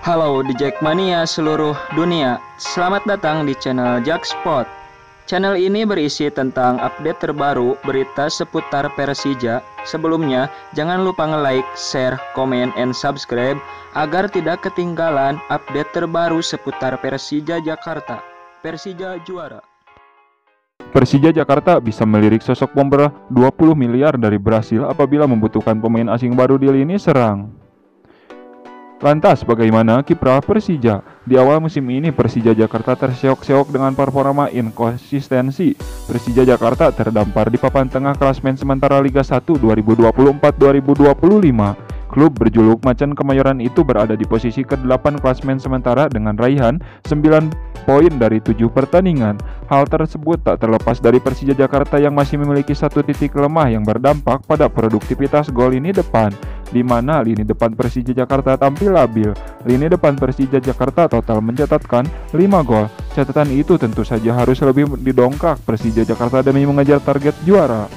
Halo di Jackmania seluruh dunia, selamat datang di channel Jackspot. Channel ini berisi tentang update terbaru berita seputar Persija. Sebelumnya, jangan lupa nge-like, share, komen, and subscribe agar tidak ketinggalan update terbaru seputar Persija Jakarta. Persija juara. Persija Jakarta bisa melirik sosok bomber 20 miliar dari Brasil apabila membutuhkan pemain asing baru di lini serang. Lantas bagaimana kiprah Persija? Di awal musim ini Persija Jakarta terseok-seok dengan performa inkonsistensi. Persija Jakarta terdampar di papan tengah klasmen sementara Liga 1 2024-2025. Klub berjuluk Macan Kemayoran itu berada di posisi ke-8 klasmen sementara dengan raihan 9 poin dari 7 pertandingan. Hal tersebut tak terlepas dari Persija Jakarta yang masih memiliki satu titik lemah yang berdampak pada produktivitas gol ini depan di mana lini depan Persija Jakarta tampil labil. Lini depan Persija Jakarta total mencatatkan 5 gol. Catatan itu tentu saja harus lebih didongkrak Persija Jakarta demi mengejar target juara.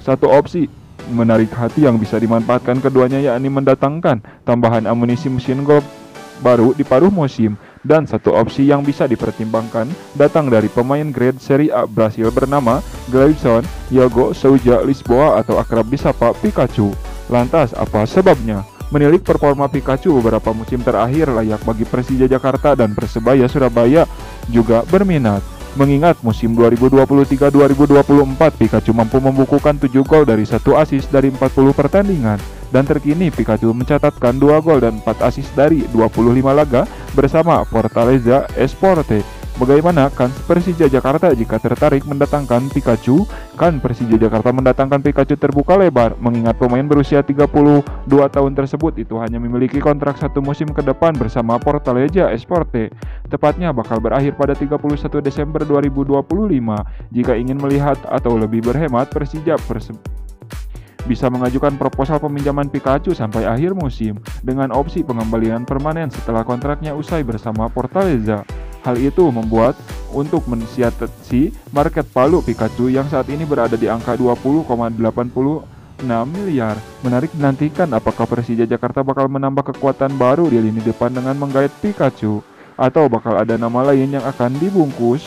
Satu opsi menarik hati yang bisa dimanfaatkan keduanya yakni mendatangkan tambahan amunisi mesin gol baru di paruh musim dan satu opsi yang bisa dipertimbangkan datang dari pemain grade Serie A Brasil bernama Gleison Yago Souza Lisboa atau akrab disapa Pikachu. Lantas apa sebabnya? Menilik performa Pikachu beberapa musim terakhir layak bagi Persija Jakarta dan Persebaya Surabaya juga berminat. Mengingat musim 2023-2024 Pikachu mampu membukukan 7 gol dari 1 assist dari 40 pertandingan dan terkini Pikachu mencatatkan 2 gol dan 4 assist dari 25 laga bersama Fortaleza Esporte Bagaimana kan Persija Jakarta jika tertarik mendatangkan Pikachu? Kan Persija Jakarta mendatangkan Pikachu terbuka lebar mengingat pemain berusia 32 tahun tersebut itu hanya memiliki kontrak satu musim ke depan bersama Fortaleza Esporte. Tepatnya bakal berakhir pada 31 Desember 2025. Jika ingin melihat atau lebih berhemat Persija Perse bisa mengajukan proposal peminjaman Pikachu sampai akhir musim dengan opsi pengembalian permanen setelah kontraknya usai bersama Fortaleza. Hal itu membuat untuk mensiasati market palu Pikachu yang saat ini berada di angka 20,86 miliar. Menarik dinantikan apakah Persija Jakarta bakal menambah kekuatan baru di lini depan dengan menggait Pikachu atau bakal ada nama lain yang akan dibungkus